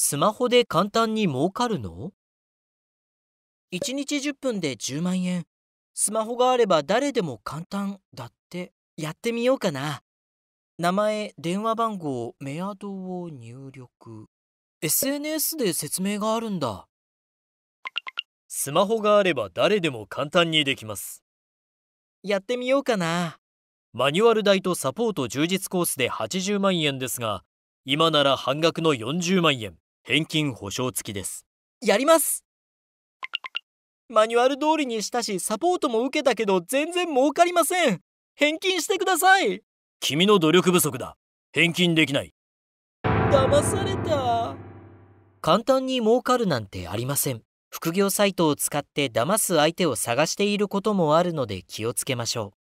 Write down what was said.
スマホで簡単に儲かるの？1日10分で10万円。スマホがあれば誰でも簡単だって。やってみようかな。名前、電話番号、メアドを入力。SNS で説明があるんだ。スマホがあれば誰でも簡単にできます。やってみようかな。マニュアル代とサポート充実コースで80万円ですが、今なら半額の40万円、返金保証付きです。やりますマニュアル通りにしたし、サポートも受けたけど全然儲かりません。返金してください。君の努力不足だ。返金できない。騙された。簡単に儲かるなんてありません。副業サイトを使って騙す相手を探していることもあるので気をつけましょう。